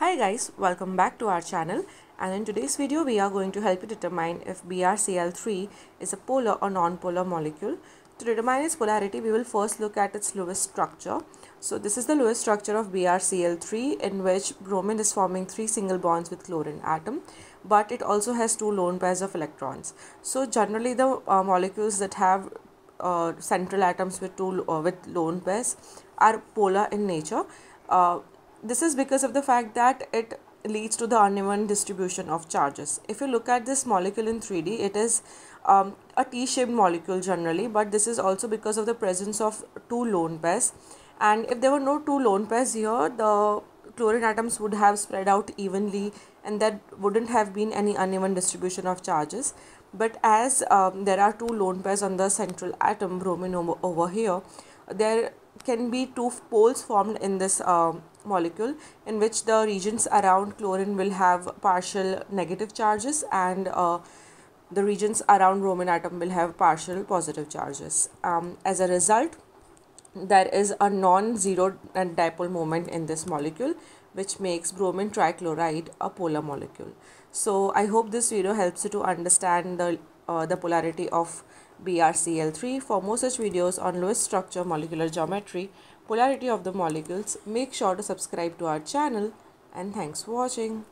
Hi guys, welcome back to our channel and in today's video we are going to help you determine if BrCl3 is a polar or non-polar molecule. To determine its polarity we will first look at its Lewis structure. So this is the Lewis structure of BrCl3 in which bromine is forming three single bonds with chlorine atom but it also has two lone pairs of electrons. So generally the uh, molecules that have uh, central atoms with two uh, with lone pairs are polar in nature. This is because of the fact that it leads to the uneven distribution of charges. If you look at this molecule in 3D, it is um, a T-shaped molecule generally, but this is also because of the presence of two lone pairs. And if there were no two lone pairs here, the chlorine atoms would have spread out evenly and there wouldn't have been any uneven distribution of charges. But as um, there are two lone pairs on the central atom, bromine over, over here, there can be two poles formed in this uh, molecule in which the regions around chlorine will have partial negative charges and uh, the regions around bromine atom will have partial positive charges. Um, as a result, there is a non-zero dipole moment in this molecule which makes bromine trichloride a polar molecule. So I hope this video helps you to understand the, uh, the polarity of BrCl3. For more such videos on Lewis structure, molecular geometry, polarity of the molecules, make sure to subscribe to our channel and thanks for watching.